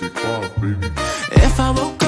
baby. If I woke up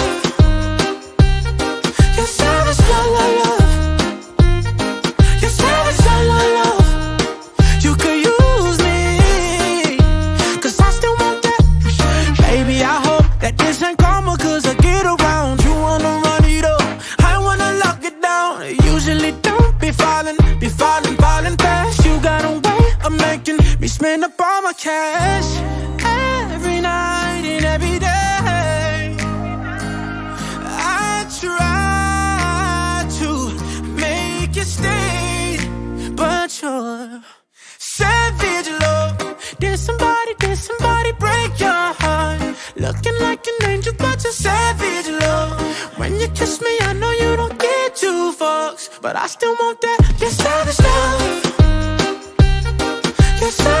Cash. Every night and every day. I try to make you stay, but you're savage love. Did somebody, did somebody break your heart? Looking like an angel, but you're savage love. When you kiss me, I know you don't get two fucks, but I still want that. Your savage love. Your savage